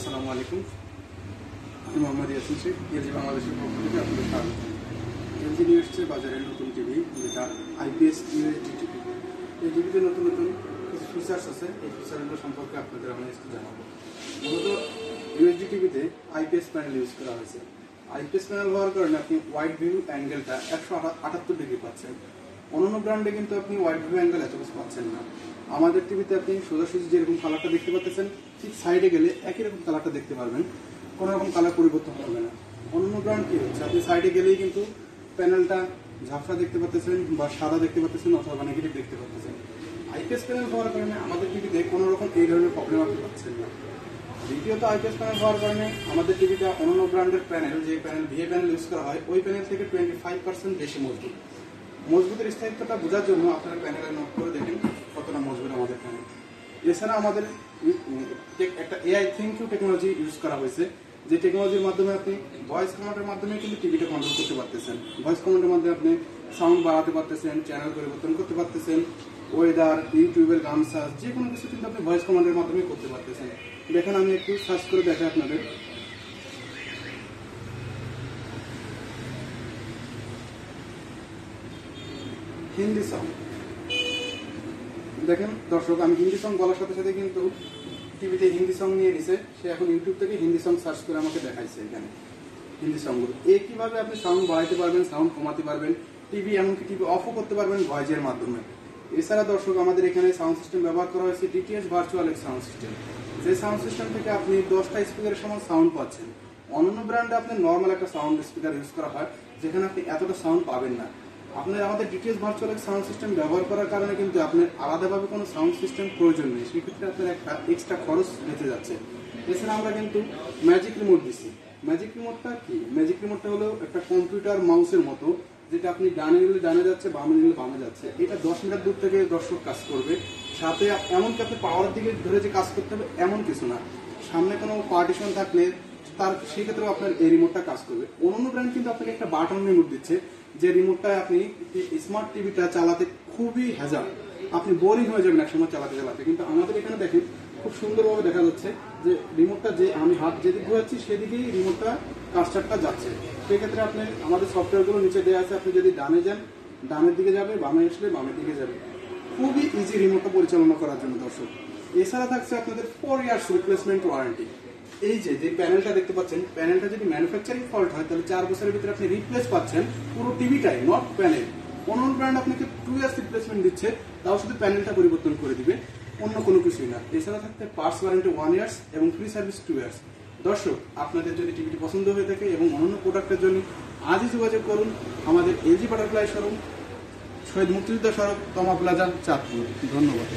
আসসালামু আলাইকুম। আমি মোহাম্মদ ইয়াসিন শেখ এলজি বাংলাদেশের পক্ষ থেকে আপনাদের স্বাগত। এলজি নিয়ে এসছে বাজারে নতুন টিভি, যেটা আইপিএস ইউএসডি টিভি। এই টিভিতে নতুন নতুন কিছু ফিচার্স আছে। এই ফিচারগুলো সম্পর্কে আপনাদের আমি একটু জানাব। মূলত ইউএসডি টিভিতে আইপিএস প্যানেল ইউজ করা হয়েছে। আইপিএস প্যানেল হওয়ার কারণে আপনি ওয়াইড ভিউ অ্যাঙ্গেলটা একশো আটাত্তর ডিগ্রি পাচ্ছেন। অন্যান্য ব্র্যান্ডে কিন্তু আপনি ওয়াইড ভিউ অ্যাঙ্গেল এত কিছু পাচ্ছেন না। আমাদের টিভিতে আপনি সোজাসুজি যেরকম কালারটা দেখতে পাচ্ছেন ঠিক সাইডে গেলে একই রকম কালারটা দেখতে পারবেন, কোনো রকম কালার পরিবর্তন হবে না। অন্য ব্র্যান্ড কি হচ্ছে? আপনি সাইডে গেলেই কিন্তু প্যানেলটা ঝাপসা দেখতে পাচ্ছেন বা সাদা দেখতে পাচ্ছেন অথবা নেগেটিভ দেখতে পাচ্ছেন আইপিএস প্যানেল হওয়ার কারণে আমাদের টিভিতে কোনো রকম এই ধরনের প্রবলেম আপনি পাচ্ছেন না। দ্বিতীয়ত আইপিএস প্যানেল হওয়ার কারণে আমাদের টিভিটা অন্য ব্র্যান্ডের প্যানেল যে প্যানেল ভিএ প্যানেল ইউজ করা হয়, ওই প্যানেল থেকে টোয়েন্টি ফাইভ পার্সেন্ট বেশি মজবুত। মজবুতের স্থায়িত্বটা বোঝার জন্য আপনারা প্যানেলে নোট করে দেখেন কতটা মজবুত আমাদের প্যানেল এছাড়া আমাদের একটা AI ThinQ technology use করা হয়েছে, যে টেকনোলজির মাধ্যমে আপনি ভয়েস কমান্ডের মাধ্যমে কিন্তু টিভিটা কন্ট্রোল করতে পারতেছেন। ভয়েস কমান্ডের মাধ্যমে আপনি সাউন্ড বাড়াতে পারতেছেন চ্যানেল পরিবর্তন করতে পারতেছেন ওয়েদার ইউটিউবের গান সার্চ যে কোনো কিছু কিন্তু আপনি ভয়েস কমান্ডের মাধ্যমে করতে পারতেছেন। দেখেন, আমি একটু সার্চ করে দেখাই আপনাদের। হিন্দি সং দেখেন, দর্শক, আমি হিন্দি সং বলার সাথে সাথে কিন্তু টিভিতে হিন্দি সং নিয়ে নিছে। সে এখন ইউটিউব থেকে হিন্দি সং সার্চ করে আমাকে দেখাইছে এখানে, হিন্দি সংগুলো এ কীভাবে আপনি সাউন্ড বাড়াইতে পারবেন সাউন্ড কমাতে পারবেন। টিভি এমনকি টিভি অফও করতে পারবেন ভয়েসের মাধ্যমে। এছাড়া দর্শক, আমাদের এখানে সাউন্ড সিস্টেম ব্যবহার করা হয়েছে ডিটিএস ভার্চুয়াল সাউন্ড সিস্টেম যে সাউন্ড সিস্টেম থেকে আপনি দশটা স্পিকারের সমান সাউন্ড পাচ্ছেন অন্য ব্র্যান্ডে আপনি নর্মাল একটা সাউন্ড স্পিকার ইউজ করা হয়, যেখানে আপনি এতটা সাউন্ড পাবেন না। আপনার আমাদের ডিটিএস ভার্চুয়াল সাউন্ড সিস্টেম ব্যবহার করার কারণে কিন্তু আপনার আলাদাভাবে কোনো সাউন্ড সিস্টেম প্রয়োজন নেই। সেক্ষেত্রে আপনার একটা এক্সট্রা খরচ বেঁচে যাচ্ছে। এছাড়া আমরা কিন্তু ম্যাজিক রিমোট দিচ্ছি ম্যাজিক রিমোটটা কি? ম্যাজিক রিমোটটা হলো একটা কম্পিউটার মাউসের মতো, যেটা আপনি ডানে নিলে ডানে যাচ্ছে, বামে নিলে বামে যাচ্ছে। এটা দশ মিটার দূর থেকে দর্শক কাজ করবে। সাথে এমনকি আপনি পাওয়ার দিকে ধরে যে কাজ করতে হবে, এমন কিছু না। সামনে কোনো পার্টিশন থাকলে তার সেক্ষেত্রেও আপনার এই রিমোটটা কাজ করবে। অন্য ব্র্যান্ড কিন্তু আপনাকে একটা বাটন রিমোট দিচ্ছে, যে রিমোটটা আপনি স্মার্ট টিভিটা চালাতে খুবই হ্যাজার আপনি বোরিং হয়ে যাবেন একসময় চালাতে চালাতে। কিন্তু আমাদের এখানে দেখেন, খুব সুন্দরভাবে দেখা যাচ্ছে যে রিমোটটা যে আমি হাত যেদিকে ঘোরাচ্ছি সেদিকেই রিমোটটা কাস্টারটা যাচ্ছে। সেক্ষেত্রে আপনি আমাদের সফটওয়্যারগুলো নিচে দেওয়া আছে, আপনি যদি ডানে যান, ডানের দিকে যাবে, বামে আসলে বামের দিকে যাবে। খুবই ইজি রিমোটটা পরিচালনা করার জন্য দর্শক। এছাড়া থাকছে আপনাদের ফোর ইয়ার্স রিপ্লেসমেন্ট ওয়ারেন্টি এই যে যে প্যানেলটা দেখতে পাচ্ছেন প্যানেলটা যদি ম্যানুফ্যাকচারিং ফল্ট হয়, তাহলে চার বছরের ভিতরে আপনি রিপ্লেস পাচ্ছেন পুরো টিভিটাই নট প্যানেল অন্য ব্র্যান্ড আপনাকে টু ইয়ার্স রিপ্লেসমেন্ট দিচ্ছে, তাও শুধু প্যানেলটা পরিবর্তন করে দিবে, অন্য কোনো কিছুই না। এছাড়া থাকতে পার্টস ওয়ারেন্টি ওয়ান ইয়ার্স এবং ফ্রি সার্ভিস টু ইয়ার্স দর্শক, আপনাদের যদি টিভিটি পছন্দ হয়ে থাকে এবং অন্যান্য প্রোডাক্টের জন্য আজই যোগাযোগ করুন, আমাদের এলজি বাটারফ্লাই শোরুম শহীদ মুক্তিযোদ্ধা সড়ক, তমা প্লাজা, চাঁদপুর। ধন্যবাদ।